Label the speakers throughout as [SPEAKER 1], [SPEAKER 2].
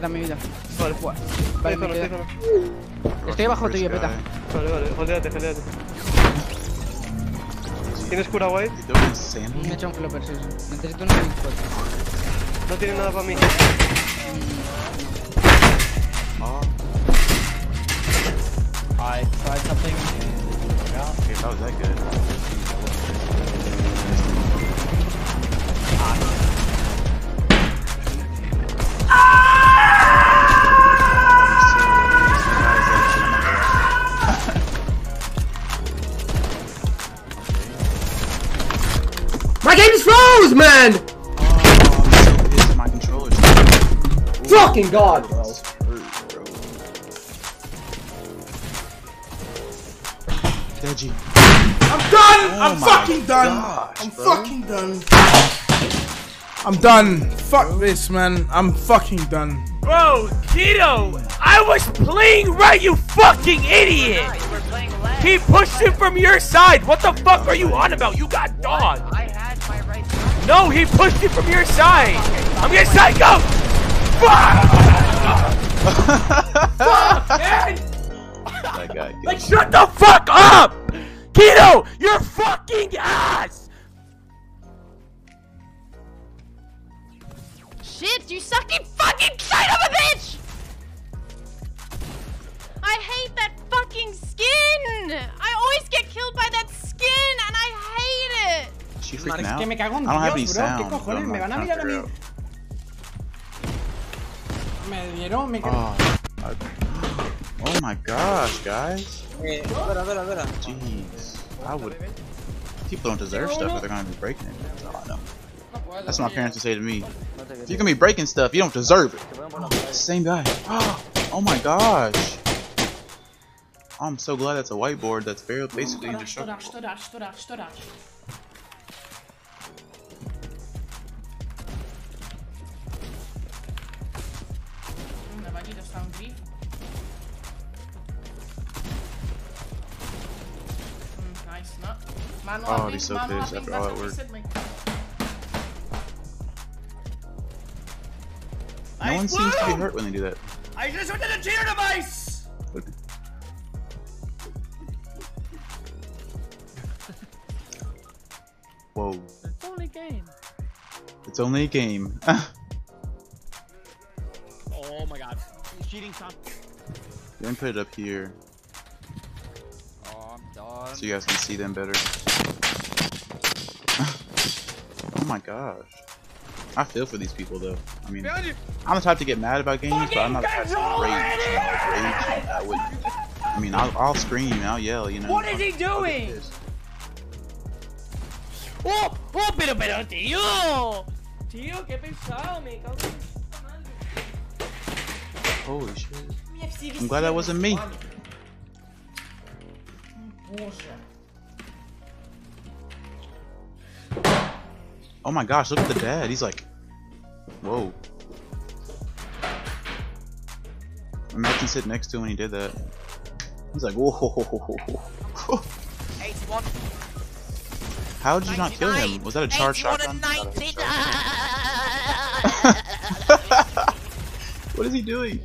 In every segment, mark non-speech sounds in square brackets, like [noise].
[SPEAKER 1] Da mi vida.
[SPEAKER 2] Vale,
[SPEAKER 1] Vale, me
[SPEAKER 2] solo, estoy
[SPEAKER 1] abajo tuyo, peta.
[SPEAKER 2] solo. Vale, vale, holdeate, holdeate. ¿Tienes cura
[SPEAKER 3] sandal?
[SPEAKER 1] Me he hecho un flopper, sí, sí. Necesito un Bigfoot.
[SPEAKER 2] No tiene nada para mí.
[SPEAKER 3] Oh,
[SPEAKER 4] I tried something and forgot.
[SPEAKER 3] okay, that was that good.
[SPEAKER 5] Game's man!
[SPEAKER 3] Oh, so pissed my controller's
[SPEAKER 5] Fucking god, bro.
[SPEAKER 3] Deji.
[SPEAKER 6] I'm done!
[SPEAKER 3] Oh
[SPEAKER 6] I'm fucking done!
[SPEAKER 3] gosh,
[SPEAKER 6] I'm
[SPEAKER 3] bro.
[SPEAKER 6] fucking done. I'm done. Fuck this, man. I'm fucking done.
[SPEAKER 7] Bro, Keto, I was playing right, you fucking idiot! He pushed him from your side. What the fuck are you on about? You got dog. No, he pushed him from your side. I'm getting psycho. Fuck! Fuck, man!
[SPEAKER 3] Guy.
[SPEAKER 7] Like, shut the fuck up! Keto, you're fucking ass!
[SPEAKER 8] Shit, you sucking fucking son of a bitch! I hate that fucking skin! I always get killed by that skin and I hate it!
[SPEAKER 3] She
[SPEAKER 1] Man,
[SPEAKER 3] freaking
[SPEAKER 1] es
[SPEAKER 3] out.
[SPEAKER 1] que me cago en
[SPEAKER 3] I don't have any
[SPEAKER 1] Dios, bro. ¿Qué cojones? Me van a mirar a mí. Me dieron, me quedé.
[SPEAKER 3] Oh, oh my gosh, guys.
[SPEAKER 4] Eh, espera, espera, espera.
[SPEAKER 3] Jeez. I would. People don't deserve stuff if they're gonna be breaking it. That's all I know. That's what my parents would say to me. If you're gonna be breaking stuff, you don't deserve it. Same guy. [gasps] Oh my gosh. I'm so glad that's a whiteboard that's very basically indestructible.
[SPEAKER 9] Nice, no. Manual
[SPEAKER 3] Oh,
[SPEAKER 9] thing,
[SPEAKER 3] he's so
[SPEAKER 9] manual
[SPEAKER 3] pissed
[SPEAKER 9] thing,
[SPEAKER 3] after all
[SPEAKER 9] that's
[SPEAKER 3] that
[SPEAKER 9] what he
[SPEAKER 3] work.
[SPEAKER 9] said, mate.
[SPEAKER 3] No one seems to be hurt when they do that.
[SPEAKER 7] I just went to the cheater device! [laughs]
[SPEAKER 3] Whoa.
[SPEAKER 4] It's only a game.
[SPEAKER 3] It's only a game. [laughs]
[SPEAKER 4] Oh my god. He's cheating, Tom.
[SPEAKER 3] then put it up here
[SPEAKER 4] I'm done.
[SPEAKER 3] So you guys can see them better. [laughs] oh my gosh. I feel for these people though. I mean, I'm the type to get mad about games, but I'm not the type to rage. Rage. I wouldn't. I mean, I'll, I'll scream, I'll yell, you know.
[SPEAKER 7] What is he
[SPEAKER 3] I'll
[SPEAKER 7] doing? ¡Oh! ¡Oh, pero, pero, tío! Tío, qué pesado, me cago en...
[SPEAKER 3] Holy shit. I'm glad that wasn't me. Oh my gosh, look at the dad. He's like, whoa. Imagine sitting next to him when he did that. He's like, whoa. How did you not kill him? Was that a charge shotgun? [laughs] what is he doing?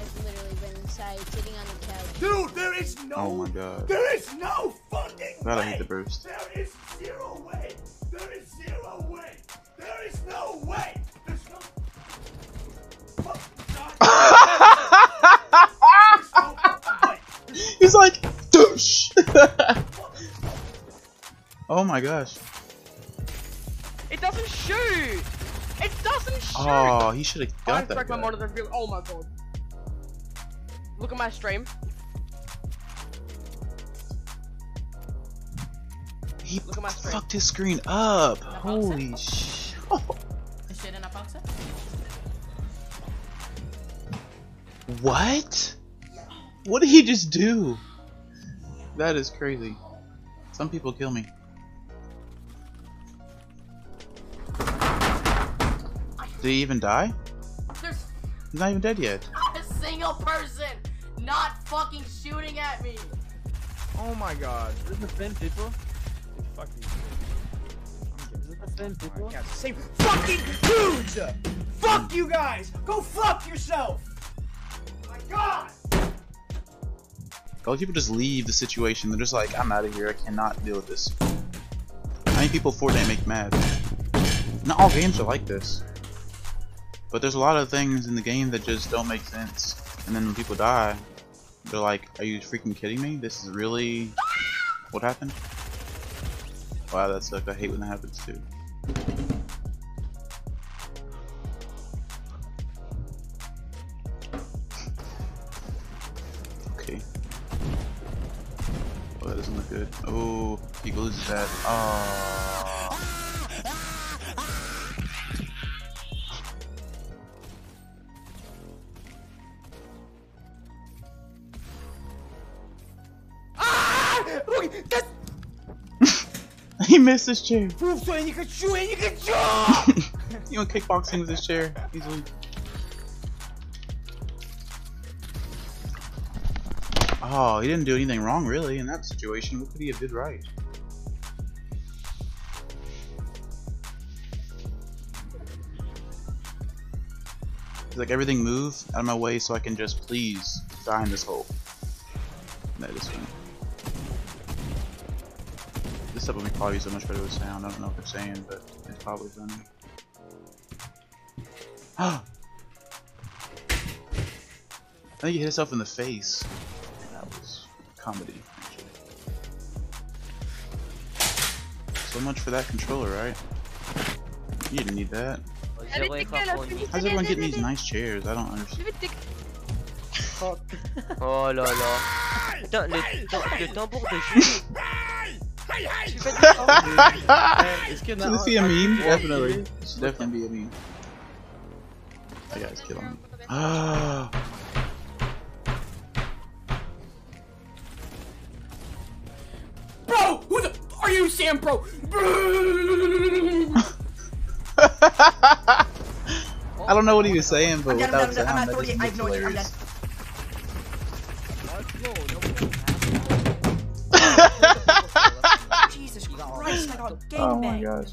[SPEAKER 8] I've literally been inside sitting on the couch.
[SPEAKER 6] Dude, there is no.
[SPEAKER 3] Oh my god.
[SPEAKER 6] There is no fucking
[SPEAKER 3] Glad I
[SPEAKER 6] way.
[SPEAKER 3] hate the burst.
[SPEAKER 6] There is zero way. There is zero way. There is no way. There's no. [laughs]
[SPEAKER 3] He's like, douche. [laughs] oh my gosh.
[SPEAKER 7] It doesn't shoot! It doesn't shoot!
[SPEAKER 3] Oh, he should have got
[SPEAKER 7] I
[SPEAKER 3] got that.
[SPEAKER 7] cracked my
[SPEAKER 3] guy.
[SPEAKER 7] monitor. Oh my god. Look at my stream.
[SPEAKER 3] He
[SPEAKER 7] Look at my screen.
[SPEAKER 3] fucked his screen up. Holy sh.
[SPEAKER 9] Jeszcze jeden na palce?
[SPEAKER 3] What? What did he just do? That is crazy. Some people kill me. Did he even die?
[SPEAKER 9] There's
[SPEAKER 3] He's not even dead yet.
[SPEAKER 9] not a single person not fucking shooting at me.
[SPEAKER 4] Oh my god. Is this the thin people? Fuck these. Is this the thin people?
[SPEAKER 7] Same fucking dudes!
[SPEAKER 6] Fuck you guys! Go fuck yourself! My god!
[SPEAKER 3] A lot of people just leave the situation. They're just like, I'm out of here. I cannot deal with this. How many people Fortnite make mad? Not all games are like this. But there's a lot of things in the game that just don't make sense. And then when people die, they're like, are you freaking kidding me? This is really what happened? Wow, that sucks. I hate when that happens too. Okay. Oh, that doesn't look good. Oh, he loses that. Oh. He missed his chair. [laughs]
[SPEAKER 6] You can shoot and you can
[SPEAKER 3] you kickboxing with his chair easily. Oh, he didn't do anything wrong really in that situation. What could he have did right? He's like, everything move out of my way so I can just please die in this hole. No, this one. This stuff would be probably so much better with sound. I don't know what they're saying, but it's probably funny. [gasps] I think he hit himself in the face. That was comedy, actually. So much for that controller, right? You didn't need that. How's everyone getting these nice chairs? I don't understand.
[SPEAKER 7] Oh là là. Putain, le, le tambour de Julie.
[SPEAKER 3] Should this be a meme? Definitely. Should definitely be a meme. That guy's killing me. Ah.
[SPEAKER 6] Bro, who the are you, Sam, bro? [laughs]
[SPEAKER 3] I don't know what he was saying, but
[SPEAKER 6] I'm down, I'm
[SPEAKER 3] without sound,
[SPEAKER 6] at
[SPEAKER 3] that
[SPEAKER 6] 38,
[SPEAKER 3] just
[SPEAKER 6] I have no idea,
[SPEAKER 3] hilarious.
[SPEAKER 6] Got
[SPEAKER 3] Oh my
[SPEAKER 6] gangbanged.
[SPEAKER 3] gosh.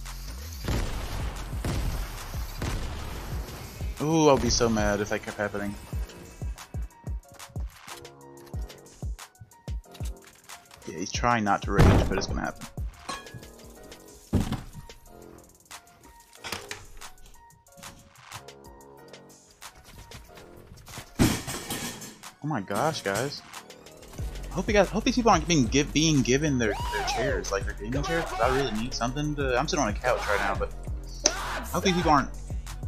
[SPEAKER 3] Ooh, I'll be so mad if that kept happening. Yeah, he's trying not to rage, but it's gonna happen. Oh my gosh, guys. I hope you guys, hope these people aren't being give, being given their, their chairs, like their gaming chairs. 'cause I really need something to. I'm sitting on a couch right now, but I hope these people aren't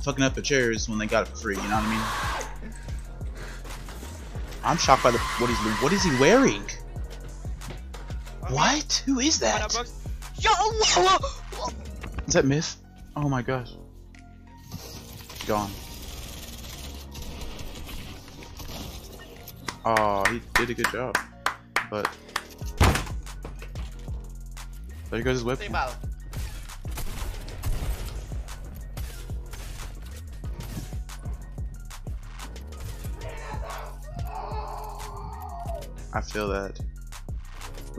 [SPEAKER 3] fucking up the chairs when they got it for free. You know what I mean? I'm shocked by the what he's what is he wearing? What? Who is that? Is that Myth? Oh my gosh. Gone. Oh, he did a good job. But there goes his webcam. I feel that.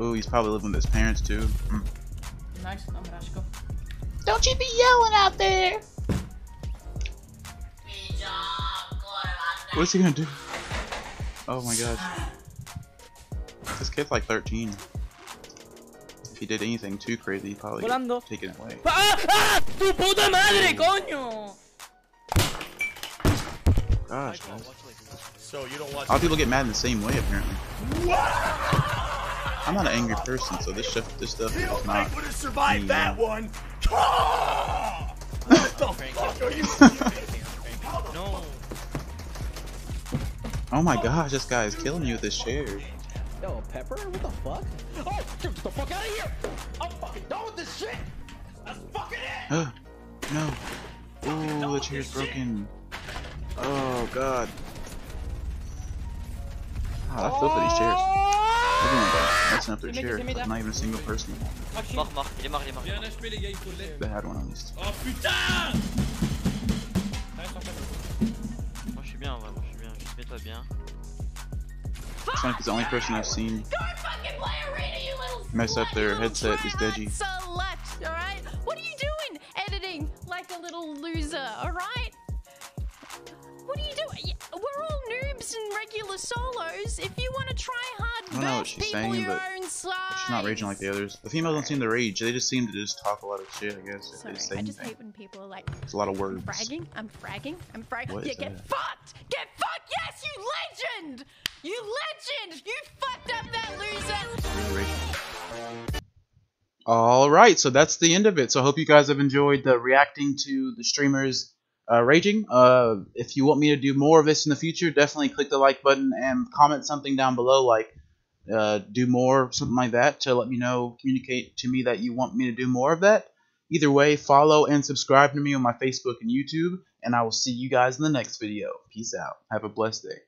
[SPEAKER 3] Ooh, he's probably living with his parents too. Mm.
[SPEAKER 9] Nice, no, Braszko.
[SPEAKER 3] Don't you be yelling out there! What's he gonna do? Oh my gosh. This kid's like 13. If he did anything too crazy, he'd probably
[SPEAKER 1] Volando.
[SPEAKER 3] get taken away.
[SPEAKER 1] ¡Ah! ¡Ah! ¡Tu puta madre, coño!
[SPEAKER 3] Gosh, guys.
[SPEAKER 6] So you don't watch
[SPEAKER 3] A lot of people get mad in the same way, apparently. I'm not an angry person, so this stuff, this stuff
[SPEAKER 6] You
[SPEAKER 3] is
[SPEAKER 6] don't think would have survived
[SPEAKER 3] me,
[SPEAKER 6] that one? Ah! [laughs] What the fuck are you
[SPEAKER 7] No.
[SPEAKER 3] Oh my gosh, this guy is killing you with his chair.
[SPEAKER 1] Yo, Pepper? What the fuck? Oh, get the fuck out of here! I'm fucking done with this shit!
[SPEAKER 6] That's fucking it!
[SPEAKER 3] Uh, [gasps] no. Ooh, the chair's broken. Oh god. Wow, I feel for these chairs. Everyone does. Messing up their chair, but not even a single person
[SPEAKER 7] Mort, mort, il est mort, il est mort.
[SPEAKER 3] that had one at least.
[SPEAKER 6] Oh putain!
[SPEAKER 7] Moi je suis bien, ouais, moi je suis bien. Je mets-toi bien.
[SPEAKER 3] Sonic is the only person I've seen mess up their headset is Deji.
[SPEAKER 8] Select, all right? What are you doing editing like a little loser, all right? What are you doing? We're all noobs and regular solos. If you want to try hard,
[SPEAKER 3] I don't know what she's saying, but she's not raging like the others. The females don't seem to rage. They just seem to just talk a lot of shit. I guess.
[SPEAKER 8] Sorry, I just hate when people are like.
[SPEAKER 3] It's a lot of words.
[SPEAKER 8] I'm fragging. I'm fragging. I'm fragging. Yeah, get
[SPEAKER 3] that?
[SPEAKER 8] fucked. Get fucked. Yes, you legend. You legend. You fucked up that loser.
[SPEAKER 3] All right, so that's the end of it. So I hope you guys have enjoyed the reacting to the streamers uh, raging. Uh, if you want me to do more of this in the future, definitely click the like button and comment something down below, like uh, do more, something like that, to let me know, communicate to me that you want me to do more of that. Either way, follow and subscribe to me on my Facebook and YouTube, and I will see you guys in the next video. Peace out. Have a blessed day.